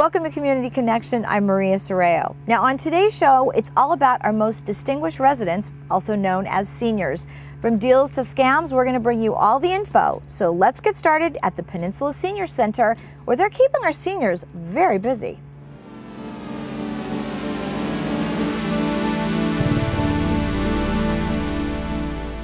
Welcome to Community Connection. I'm Maria Sorreo. Now, on today's show, it's all about our most distinguished residents, also known as seniors. From deals to scams, we're going to bring you all the info. So let's get started at the Peninsula Senior Center, where they're keeping our seniors very busy.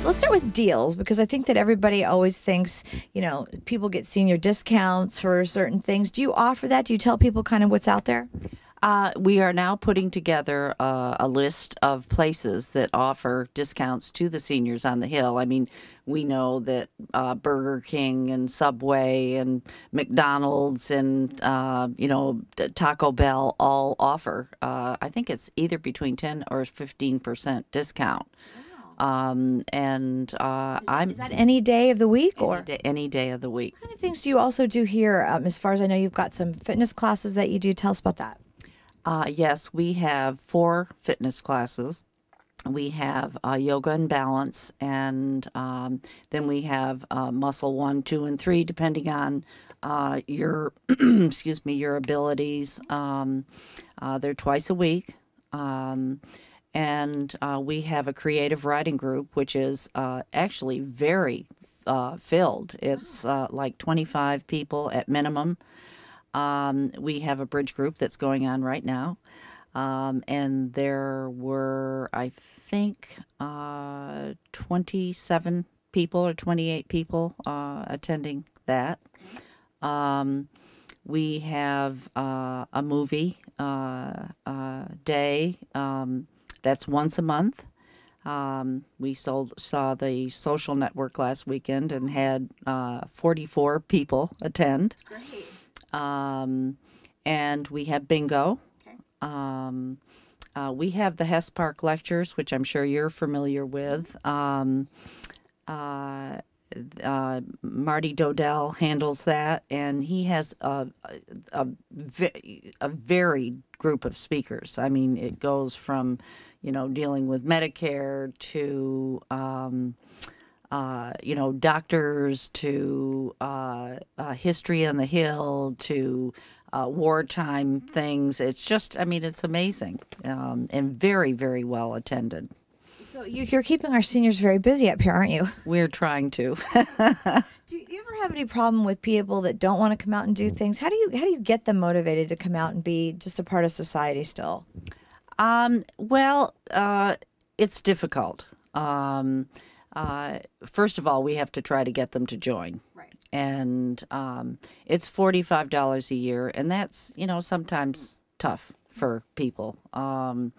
Let's start with deals because I think that everybody always thinks, you know, people get senior discounts for certain things. Do you offer that? Do you tell people kind of what's out there? Uh, we are now putting together uh, a list of places that offer discounts to the seniors on the Hill. I mean, we know that uh, Burger King and Subway and McDonald's and, uh, you know, Taco Bell all offer, uh, I think it's either between 10 or 15% discount. Um, and uh, is, I'm is that any day of the week any or day, any day of the week. What kind of things do you also do here? Um, as far as I know, you've got some fitness classes that you do. Tell us about that. Uh, yes, we have four fitness classes. We have uh, yoga and balance, and um, then we have uh, muscle one, two, and three, depending on uh, your excuse me your abilities. Um, uh, they're twice a week. Um, and uh, we have a creative writing group, which is uh, actually very uh, filled. It's uh, like 25 people at minimum. Um, we have a bridge group that's going on right now. Um, and there were, I think, uh, 27 people or 28 people uh, attending that. Um, we have a movie day. Um, that's once a month. Um, we sold, saw the social network last weekend and had uh, 44 people attend. Great. Um, and we have bingo. Okay. Um, uh, we have the Hesse Park lectures, which I'm sure you're familiar with. Um, uh, uh, Marty Dodell handles that, and he has a, a, a, varied group of speakers. I mean, it goes from, you know, dealing with Medicare to, um, uh, you know, doctors to uh, uh, history on the Hill to uh, wartime things. It's just, I mean, it's amazing um, and very, very well attended. So you're keeping our seniors very busy up here, aren't you? We're trying to. do you ever have any problem with people that don't want to come out and do things? How do you how do you get them motivated to come out and be just a part of society still? Um, well, uh, it's difficult. Um, uh, first of all, we have to try to get them to join. Right. And um, it's forty-five dollars a year, and that's you know sometimes tough for people. Um,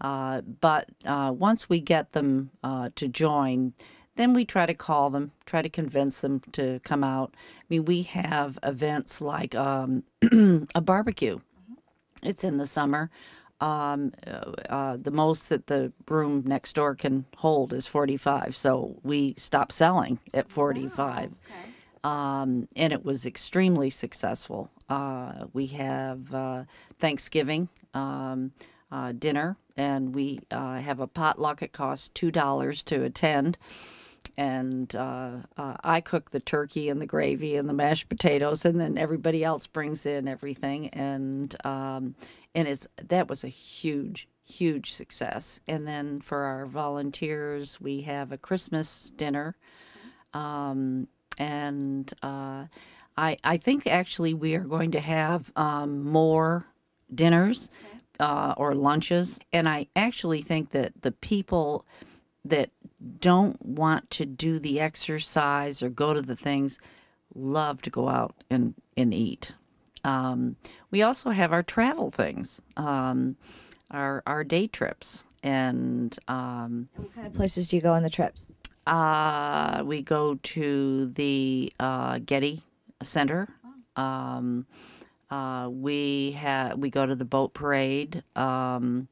uh, but uh, once we get them uh, to join, then we try to call them, try to convince them to come out. I mean, we have events like um, a barbecue. It's in the summer. Um, uh, uh, the most that the room next door can hold is 45. So we stopped selling at 45. Wow. Okay. Um, and it was extremely successful. Uh, we have Thanksgiving um, dinner and we uh, have a potluck. It costs two dollars to attend, and uh, uh, I cook the turkey and the gravy and the mashed potatoes, and then everybody else brings in everything, and um, and it's that was a huge huge success. And then for our volunteers, we have a Christmas dinner, um, and uh, I I think actually we are going to have um, more dinners. Okay uh, or lunches. And I actually think that the people that don't want to do the exercise or go to the things love to go out and, and eat. Um, we also have our travel things, um, our, our day trips. And, um, and what kind of places do you go on the trips? Uh, we go to the uh, Getty Center. Oh. Uh, we have we go to the boat parade, um,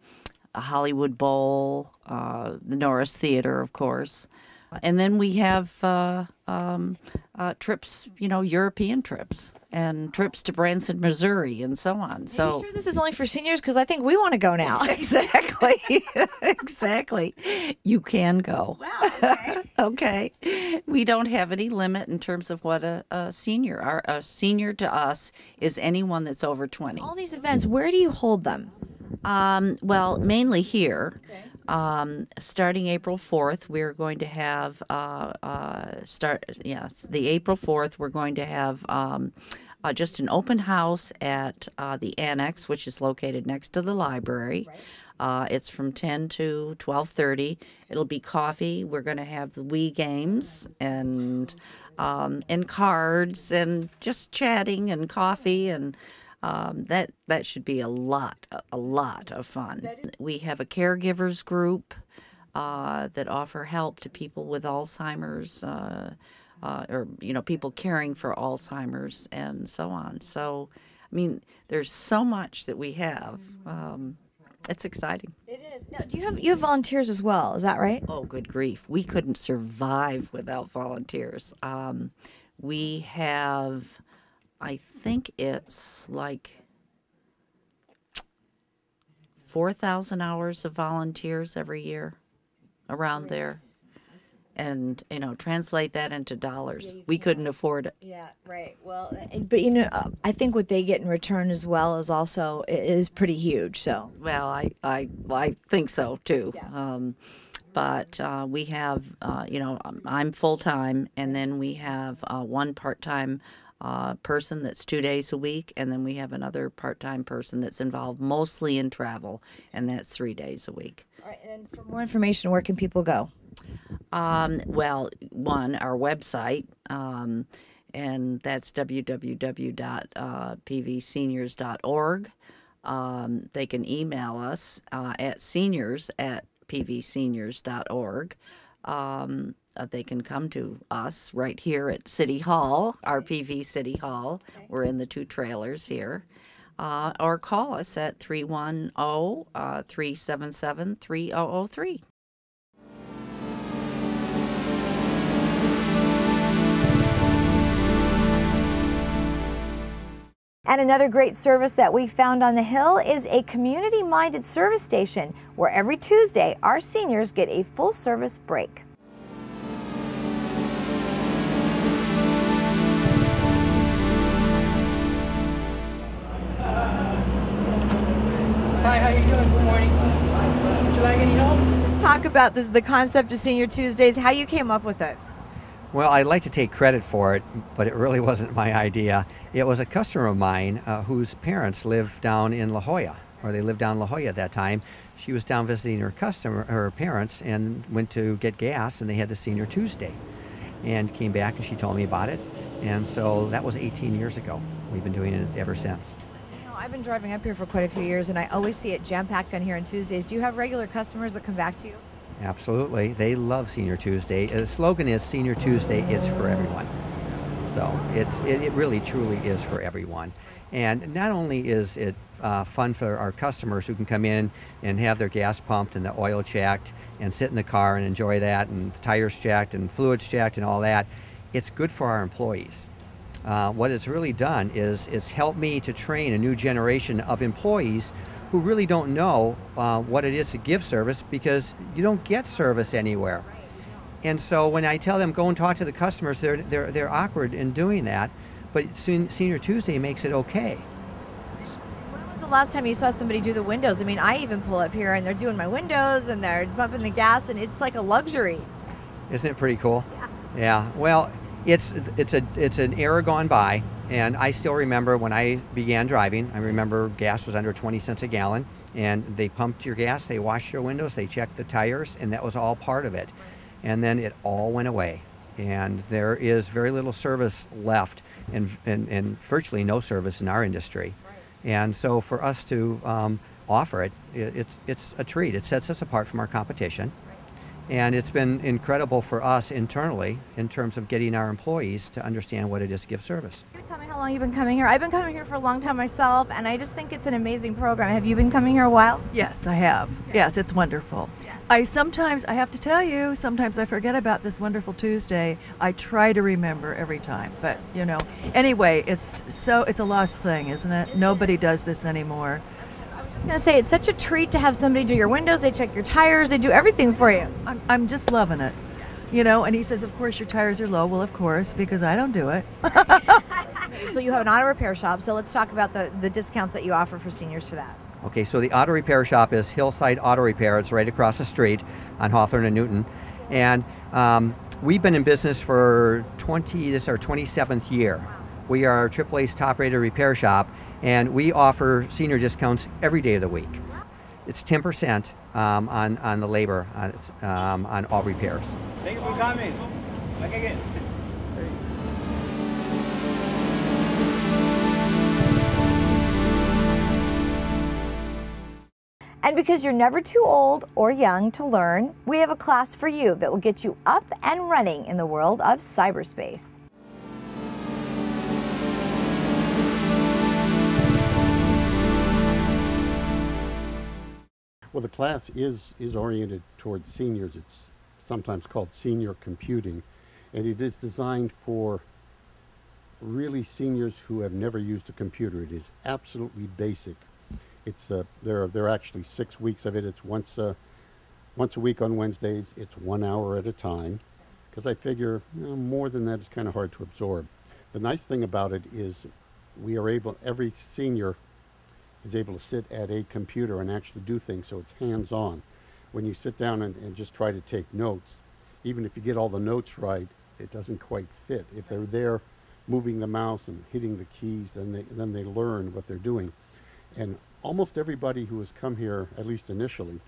Hollywood Bowl, uh, the Norris Theater, of course. And then we have uh, um, uh, trips, you know, European trips and trips to Branson, Missouri, and so on. Are you So sure this is only for seniors? Because I think we want to go now. exactly, exactly, you can go. okay, we don't have any limit in terms of what a, a senior. Our a senior to us is anyone that's over twenty. All these events, where do you hold them? Um, well, mainly here. Um, starting April 4th, we're going to have, uh, uh, start, yes, the April 4th, we're going to have um, uh, just an open house at uh, the Annex, which is located next to the library. Uh, it's from 10 to 12:30. It'll be coffee. We're going to have the Wii games and um, and cards and just chatting and coffee and um, that that should be a lot a, lot of fun. We have a caregivers group uh, that offer help to people with Alzheimer's. Uh, uh, or you know people caring for Alzheimer's and so on. So, I mean, there's so much that we have. Um, it's exciting. It is. Now, do you have you have volunteers as well? Is that right? Oh, good grief. We couldn't survive without volunteers. Um, we have, I think it's like 4,000 hours of volunteers every year around there. And, you know, translate that into dollars. we couldn't afford it. Yeah, right. Well, but you know, uh, I think what they get in return as well is also is pretty huge. So Well, I, I, well, I think so too. Um, but uh, we have, uh, you know, I'm- I'm full time, and then we have uh, one part time uh, person that's two days a week, and then we have another part time person that's involved mostly in travel, and that's three days a week. All right, and for more information, where can people go? Um, well, one, our website, um, and that's www.pvseniors.org. Um, they can email us uh, at seniors at pvseniors.org. Um, uh, they can come to us right here at City Hall, our PV City Hall. We're in the two trailers here. Uh, or call us at 310 uh, 377 3003. And another great service that we found on the Hill is a community minded service station where every Tuesday our seniors get a full service break. Talk about this, the concept of Senior Tuesdays, how you came up with it. Well, I'd like to take credit for it, but it really wasn't my idea. It was a customer of mine uh, whose parents lived down in La Jolla, or they lived down La Jolla at that time. She was down visiting her customer, her parents, and went to get gas, and they had the Senior Tuesday, and came back and she told me about it, and so that was 18 years ago. We've been doing it ever since. I've been driving up here for quite a few years and I always see it jam packed on here on Tuesdays. Do you have regular customers that come back to you? Absolutely, they love Senior Tuesday. The slogan is Senior Tuesday. It's for everyone. So it's it, it really truly is for everyone. And not only is it uh, fun for our customers who can come in and have their gas pumped and the oil checked and sit in the car and enjoy that and the tires checked and fluids checked and all that, it's good for our employees. Uh, what it's really done is it's helped me to train a new generation of employees who really don't know uh, what it is to give service because you don't get service anywhere. And so when I tell them go and talk to the customers, they're they're they're awkward in doing that. But Sen- Senior Tuesday makes it okay. When was the last time you saw somebody do the windows? I mean, I even pull up here and they're doing my windows and they're bumping the gas and it's like a luxury. Isn't it pretty cool? Yeah. Yeah. Well, it's it's a it's an era gone by, and I still remember when I began driving. I remember gas was under 20 cents a gallon, and they pumped your gas, they washed your windows, they checked the tires, and that was all part of it. And then it all went away, and there is very little service left, and and, and virtually no service in our industry. And so for us to um, offer it, i- it's it's a treat. It sets us apart from our competition And it's been incredible for us internally in terms of getting our employees to understand what it is to give service. Can you tell me how long you've been coming here? I've been coming here for a long time myself, and I just think it's an amazing program. Have you been coming here a while? Yes, I have. Yes, it's wonderful. I sometimes, I have to tell you, sometimes I forget about this wonderful Tuesday. I try to remember every time, but you know. Anyway, it's so, it's a lost thing, isn't it? Nobody does this anymore. I was gonna say it's such a treat to have somebody do your windows. They check your tires. They do everything for you. I'm, I'm just loving it. You know, and he says, of course, your tires are low. Well, of course, because I don't do it. So you have an auto repair shop. So let's talk about the the discounts that you offer for seniors for that. Okay, so the auto repair shop is Hillside Auto Repair. It's right across the street on Hawthorne and Newton. And um, we've been in business for 20, this is our 27th year. We are AAA's top rated repair shop and we offer senior discounts every day of the week. It's 10% um, on, on the labor on, um, on all repairs. Thank you for coming. Back again. And because you're never too old or young to learn, we have a class for you that will get you up and running in the world of cyberspace. Well, the class is, is oriented towards seniors. It's sometimes called senior computing, and it is designed for really seniors who have never used a computer. It is absolutely basic. It's uh, there. Are, there are actually six weeks of it. It's once a once a week on Wednesdays. It's one hour at a time, because I figure you know, more than that is kind of hard to absorb. The nice thing about it is we are able. Every senior is able to sit at a computer and actually do things, so it's hands-on. When you sit down and, and just try to take notes, even if you get all the notes right, it doesn't quite fit. If they're there moving the mouse and hitting the keys, then they, then they learn what they're doing. And almost everybody who has come here, at least initially,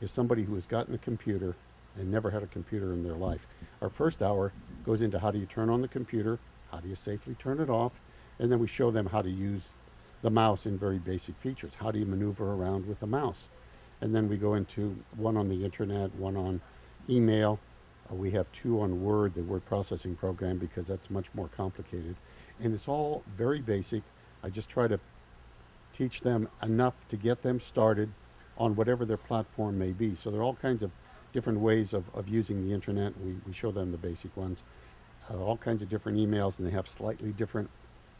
is somebody who has gotten a computer and never had a computer in their life. Our first hour goes into how do you turn on the computer, how do you safely turn it off, and then we show them how to use the mouse in very basic features. How do you maneuver around with a mouse? And then we go into one on the internet, one on email. Uh, we have two on Word, the word processing program, because that's much more complicated. And it's all very basic. I just try to teach them enough to get them started on whatever their platform may be. So there are all kinds of different ways of, of using the internet. We, we show them the basic ones. Uh, all kinds of different emails, and they have slightly different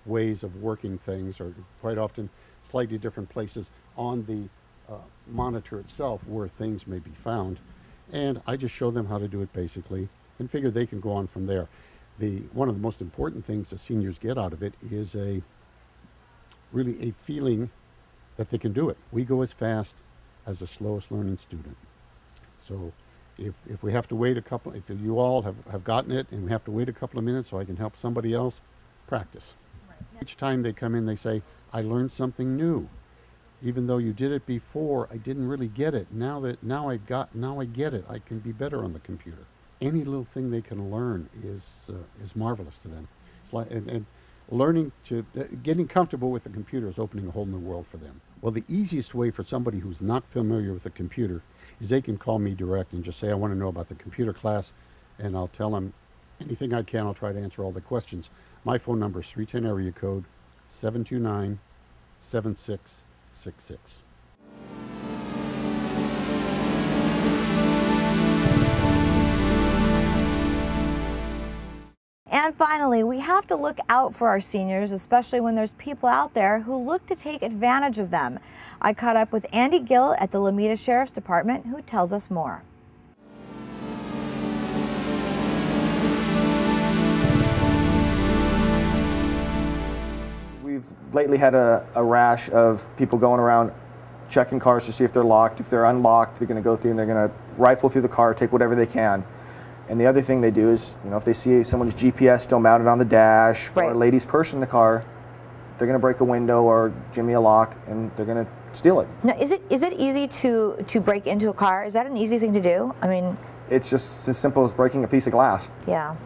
ways of working things, or quite often slightly different places on the uh, monitor itself where things may be found. And I just show them how to do it basically and figure they can go on from there. The, one of the most important things the seniors get out of it is a really a feeling that they can do it. We go as fast as the slowest learning student. So if, if we have to wait a couple, if you all have, have gotten it and we have to wait a couple of minutes so I can help somebody else, practice. Each time they come in, they say, I learned something new. Even though you did it before, I didn't really get it. Now that now I've got now I get it. I can be better on the computer. Any little thing they can learn is uh, is marvelous to them. Like, and, and learning to uh, getting comfortable with the computer is opening a whole new world for them. Well, the easiest way for somebody who's not familiar with a computer is they can call me direct and just say, I want to know about the computer class, and I'll tell them anything I can. I'll try to answer all the questions. My phone number is 310 area code 729 7666. And finally, we have to look out for our seniors, especially when there's people out there who look to take advantage of them. I caught up with Andy Gill at the Lomita Sheriff's Department, who tells us more. Lately had a, a rash of people going around checking cars to see if they're locked. If they're unlocked, they're going to go through and they're going to rifle through the car, take whatever they can. And the other thing they do is, you know, if they see someone's GPS still mounted on the dash or a lady's purse in the car, they're going to break a window or jimmy a lock and they're going to steal it. Now, is it is it easy to to break into a car? Is that an easy thing to do? I mean, It's just as simple as breaking a piece of glass. yeah,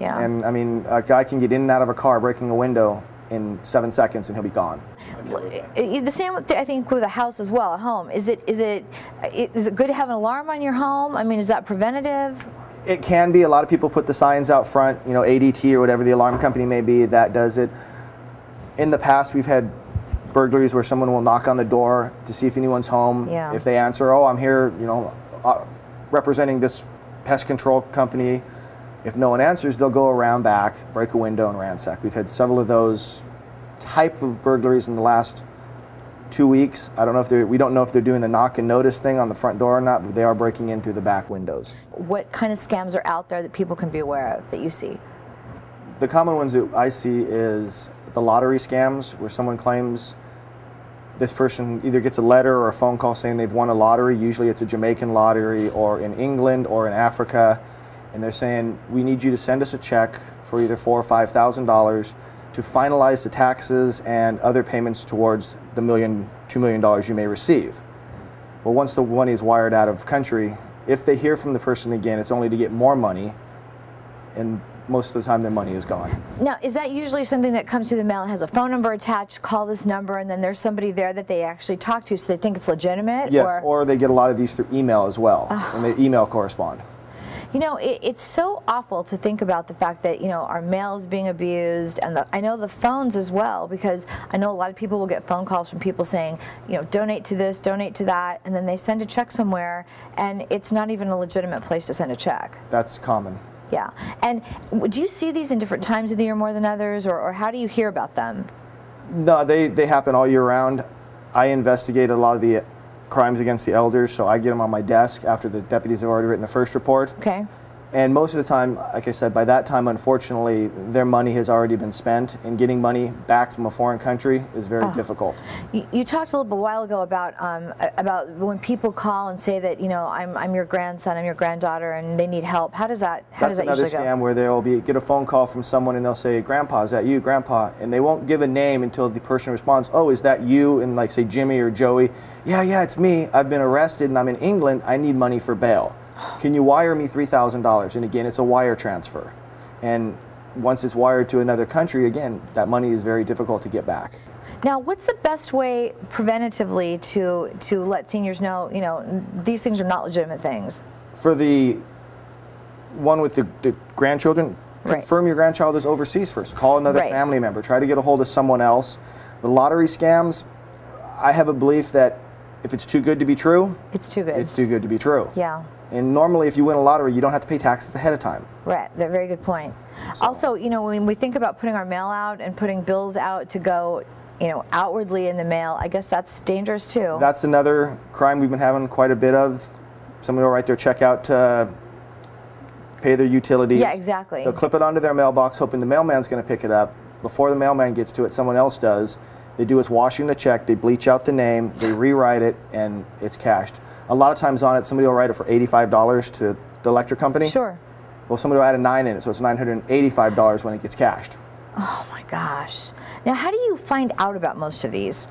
yeah. And I mean, a guy can get in and out of a car breaking a window in seven seconds and he'll be gone. The same, I think, with a house as well, a home. Is it is it is it good to have an alarm on your home? I mean, is that preventative? It can be. A lot of people put the signs out front, you know, ADT or whatever the alarm company may be, that does it. In the past, we've had burglaries where someone will knock on the door to see if anyone's home. Yeah. If they answer, oh, I'm here, you know, uh, representing this pest control company. If no one answers, they'll go around back, break a window, and ransack. We've had several of those type of burglaries in the last two weeks. I don't know if they're, we don't know if they're doing the knock and notice thing on the front door or not, but they are breaking in through the back windows. What kind of scams are out there that people can be aware of that you see? The common ones that I see is the lottery scams, where someone claims this person either gets a letter or a phone call saying they've won a lottery. Usually it's a Jamaican lottery or in England or in Africa. And they're saying, we need you to send us a check for either four or five thousand dollars to finalize the taxes and other payments towards the million, two million dollars you may receive. Well, once the money is wired out of country, if they hear from the person again, it's only to get more money, and most of the time their money is gone. Now, is that usually something that comes through the mail and has a phone number attached? Call this number, and then there's somebody there that they actually talk to, so they think it's legitimate. Yes, or, they get a lot of these through email as well, ah. and they email correspond. You know, it, it's so awful to think about the fact that, you know, our mail is being abused and the, I know the phones as well because I know a lot of people will get phone calls from people saying, you know, donate to this, donate to that, and then they send a check somewhere and it's not even a legitimate place to send a check. That's common. Yeah. And do you see these in different times of the year more than others or, or how do you hear about them? No, they, they happen all year round. I investigate a lot of the crimes against the elders, so I get them on my desk after the deputies have already written the first report. Okay. And most of the time, like I said, by that time, unfortunately, their money has already been spent, and getting money back from a foreign country is very difficult. You, you talked a little bit while ago about um, about when people call and say that you know I'm, I'm your grandson, I'm your granddaughter, and they need help. How does that how That's does that another usually scam go? where they'll be get a phone call from someone and they'll say, "Grandpa, is that you, Grandpa?" And they won't give a name until the person responds, "Oh, is that you?" And like say Jimmy or Joey, "Yeah, yeah, it's me. I've been arrested and I'm in England. I need money for bail. Can you wire me three thousand dollars?" And again, it's a wire transfer, and once it's wired to another country, again, that money is very difficult to get back. Now, what's the best way preventatively to to let seniors know you know these things are not legitimate things? For the one with the, the grandchildren, Right. confirm your grandchild is overseas first. Call another Right. family member. Try to get a hold of someone else. The lottery scams, I have a belief that if it's too good to be true, It's too good. it's too good to be true. Yeah. And normally, if you win a lottery, you don't have to pay taxes ahead of time. Right, that very good point. Also, you know, when we think about putting our mail out and putting bills out to go, you know, outwardly in the mail, I guess that's dangerous too. That's another crime we've been having quite a bit of. Somebody will write their check out to pay their utilities. Yeah, exactly. They'll clip it onto their mailbox, hoping the mailman's going to pick it up. Before the mailman gets to it, someone else does. They do is washing the check, they bleach out the name, they rewrite it, and it's cashed. A lot of times on it, somebody will write it for $85 to the electric company. Sure. Well, somebody will add a nine in it, so it's $985 when it gets cashed. Oh my gosh. Now, how do you find out about most of these?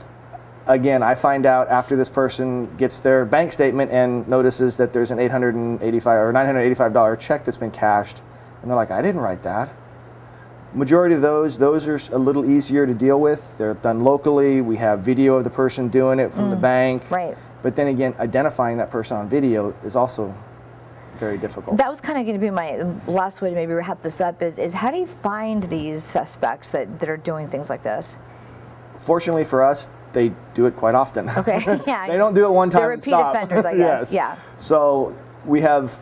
again, I find out after this person gets their bank statement and notices that there's an 885 or 985 dollar check that's been cashed, and they're like, "I didn't write that." Majority of those, those are a little easier to deal with. They're done locally. We have video of the person doing it from the bank. Mm, right. But then again, identifying that person on video is also very difficult. That was kind of going to be my last way to maybe wrap this up is, is how do you find these suspects that, that are doing things like this? Fortunately for us, they do it quite often. Okay, yeah. they don't do it one time. They're repeat stop. offenders, I guess. yes. Yeah. So we have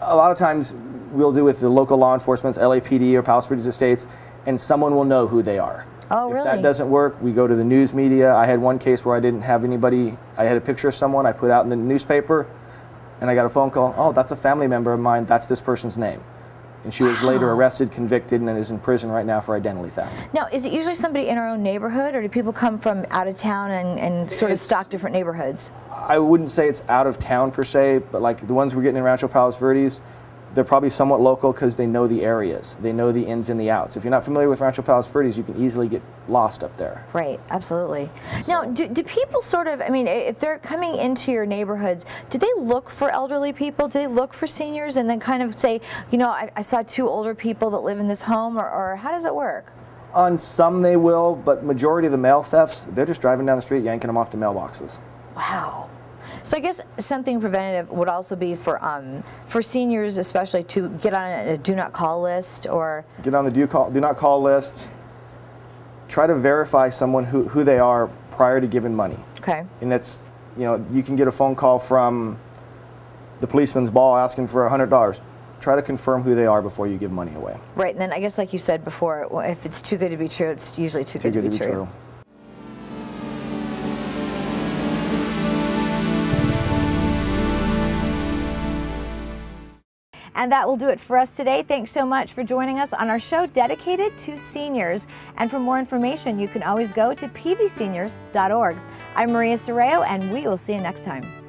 a lot of times we'll do with the local law enforcement, LAPD or Palos Verdes Estates, and someone will know who they are. Oh, if really? that doesn't work, we go to the news media. I had one case where I didn't have anybody. I had a picture of someone I put out in the newspaper, and I got a phone call. Oh, that's a family member of mine. That's this person's name. And she was later arrested, convicted, and is in prison right now for identity theft. Now, is it usually somebody in our own neighborhood, or do people come from out of town and, and sort of stalk different neighborhoods? I wouldn't say it's out of town per se, but like the ones we're getting in Rancho Palos Verdes, they're probably somewhat local because they know the areas. They know the ins and the outs. If you're not familiar with Rancho Palos Verdes, you can easily get lost up there. Right, absolutely. Now, do, do people sort of, I mean, if they're coming into your neighborhoods, do they look for elderly people? Do they look for seniors and then kind of say, you know, I, I saw two older people that live in this home, or, or how does it work? On some they will, but majority of the mail thefts, they're just driving down the street yanking them off the mailboxes. Wow. So I guess something preventative would also be for um, for seniors, especially to get on a do not call list or Get on the do call do not call list. Try to verify someone who, who they are prior to giving money. okay. And that's you know, you can get a phone call from the policeman's ball asking for hundred dollars. Try to confirm who they are before you give money away. Right, and then I guess like you said before, if it's too good to be true, it's usually too, Too good, to be, true. And that will do it for us today. Thanks so much for joining us on our show dedicated to seniors. And for more information, you can always go to pvseniors.org. I'm Maria Sorreo, and we will see you next time.